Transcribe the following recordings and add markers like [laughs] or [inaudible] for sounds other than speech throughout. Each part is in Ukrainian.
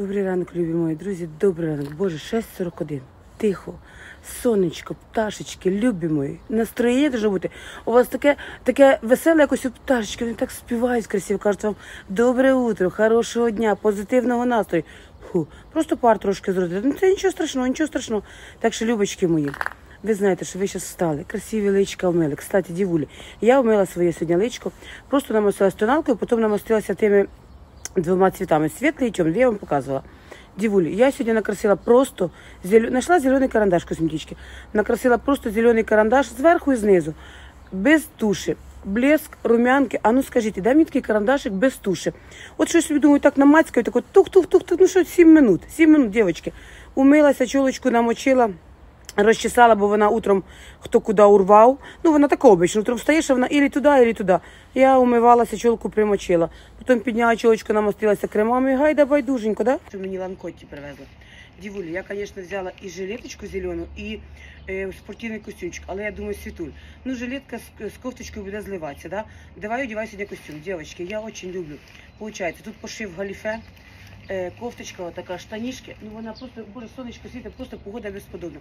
Добрий ранок, любі мої друзі. Добрий ранок. Боже, 6.41. Тихо. Сонечко, пташечки, любі мої. Настроєння може бути. У вас таке, таке веселе якось у пташечки. Вони так співають красиво. Кажуть вам добре утро, хорошого дня, позитивного настрою. Фу, просто пар трошки зробити. Ну це нічого страшного, нічого страшного. Так що, любочки мої. Ви знаєте, що ви зараз встали, красиві личка вмили. Кстати, дівулі, я вмила своє сьогодні личко, просто намастилась тоналкою, потім намастилася тими двома цветами, светлый и темный. Я вам показывала. Дивули, я сегодня накрасила просто, зелё... нашла зеленый карандаш косметички, накрасила просто зеленый карандаш сверху и снизу, без туши. Блеск, румянки. А ну скажіть, дай мені такий карандашик без туші. От щось собі думаю, так намацькаю, так от тух-тух-тух, ну що, 7 минут, 7 минут, дівчатки. Умилася, чолочку намочила, розчесала, бо вона утром хто куди урвав. Ну, вона така обично, утром встаєш, а вона ілі туди, ілі туди. Я умивалася, чолку примочила. Потім підняла чолочку, намастилася кремами, гайда байдуженько, да? Що мені ланкотті привезли. Дівулі, я, звісно, взяла і жилеточку зелену, і е, спортивний костюмчик, але я думаю, світуль. Ну, жилетка з, з кофточкою буде зливатися, да? Давай одягай сьогодні костюм. Дівчатки, я дуже люблю. Получається, тут пошив галіфе, кофточка, отака, штанішки. Ну вона просто, боже, сонечко світить, просто погода безподобна.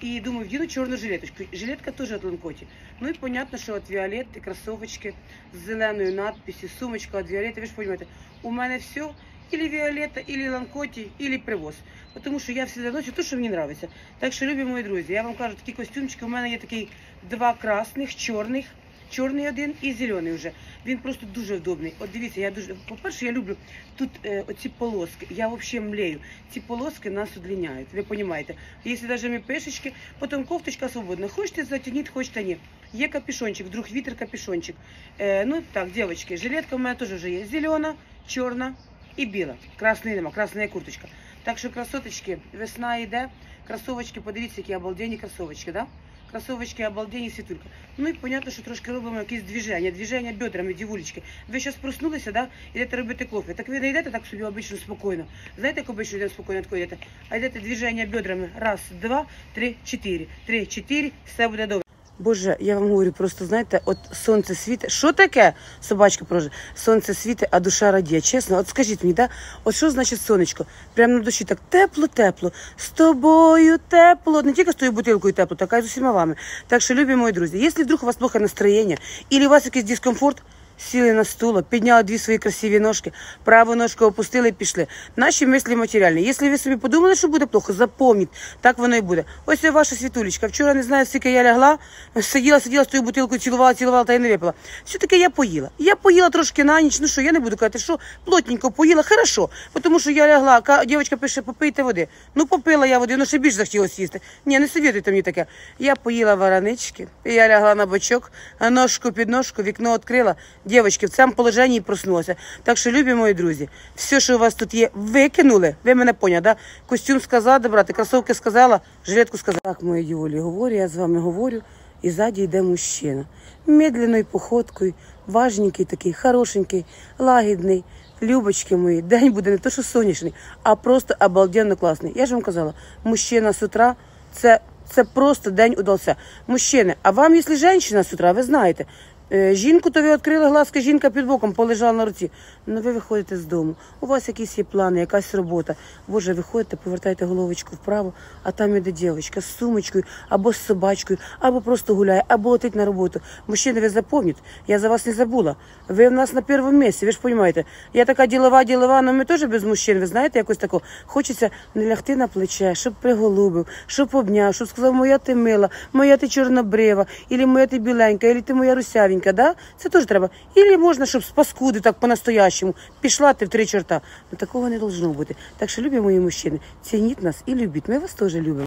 І думаю, вдіну чорну жилеточку. Жилетка теж від Ланкоті. Ну і понятно, що від Віолетти, кросовочки з зеленою надписью, сумочка від Віолетти. Ви ж розумієте, у мене все или Віолетта, или Ланкоті, или привоз. Тому що я всегда ношу те, що мені подобається. Так що, любі мої друзі, я вам кажу, такі костюмчики. У мене є такий два красних, чорних. Чорний один і зелений вже. Він просто дуже удобний. От дивіться, я дуже. По-перше, я люблю тут е, оці полоски. Я взагалі млею. Ці полоски нас удлиняють. Ви розумієте? Якщо навіть ми пешечки, потім кофточка свободна. Хочете затягніть, хочете ні. Є капюшончик, вдруг вітер капюшончик. Е, ну так, дівчатки, жилетка у мене теж вже є. Зелена, чорна і біла. Красної нема, красна є курточка. Так що красоточки, весна йде. Кросовочки, подивіться, які обалденні кросовочки, да? Кросовочки, обалдені, світулька. Ну і понятно, що трошки робимо якісь движення, движення бедрами, дівулечки. Ви зараз проснулися, да? Ідете робити кофе. Так ви не йдете так собі обично спокійно. Знаєте, як обично йдемо спокійно йдете? А йдете движення бедрами. Раз, два, три, чотири. Три, чотири, все буде добре. Боже, я вам говорю, просто знаєте, от сонце світить. Що таке? Собачка проже. Сонце світить, а душа радіє. Чесно, от скажіть мені, да? От що значить сонечко? Прямо на душі так тепло-тепло. З тобою тепло. Не тільки з тою бутилкою тепло, так і з усіма вами. Так що, любі мої друзі, якщо вдруг у вас плохе настроєння, і у вас якийсь дискомфорт, Сіли на стуло, підняли дві свої красиві ножки, праву ножку опустили і пішли. Наші мислі матеріальні. Якщо ви собі подумали, що буде плохо, запомніть, так воно і буде. Ось це ваша світулечка. Вчора не знаю, скільки я лягла, сиділа, сиділа з тою бутилкою, цілувала, цілувала та й не випила. Все таки я поїла. Я поїла трошки на ніч. Ну що, я не буду казати, що плотненько поїла, хорошо. Тому що я лягла, ка- дівчинка пише, попийте води. Ну попила я води, ну ще більш захотілося їсти. Ні, не совітуйте мені таке. Я поїла варанички, я лягла на бочок, ножку під ножку, вікно відкрила. Дівчатки, в цьому положенні і проснулася. Так що, любі мої друзі, все, що у вас тут є, викинули. Ви мене поняли, да? Костюм сказала добрати, кросовки сказала, жилетку сказала. Так, мої діволі, говорю, я з вами говорю, і ззаді йде мужчина. Медленною походкою, важненький такий, хорошенький, лагідний. Любочки мої, [laughs] день буде не то, що сонячний, а просто обалденно класний. Я ж вам казала, мужчина з утра це, це просто день удався. Мужчини, а вам, якщо жінка з утра, ви знаєте, жінку, то ви відкрили глазки, жінка під боком полежала на руці. Ну ви виходите з дому, у вас якісь є плани, якась робота. Боже, виходите, повертайте головочку вправо, а там іде дівчинка з сумочкою, або з собачкою, або просто гуляє, або летить на роботу. Мужчини, ви запам'ятайте, я за вас не забула. Ви в нас на першому місці, ви ж розумієте. Я така ділова, ділова, але ми теж без мужчин, ви знаєте, якось тако. Хочеться не лягти на плече, щоб приголубив, щоб обняв, щоб сказав, моя ти мила, моя ти чорнобрива, ілі моя ти біленька, ілі ти моя русявенька, да? Це теж треба. Ілі можна, щоб з паскуди так по-настоящему. Пішла ти в три чорта. Ну такого не должно бути. Так що, любі мої мужчини, цініть нас і любіть. Ми вас теж любимо.